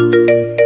you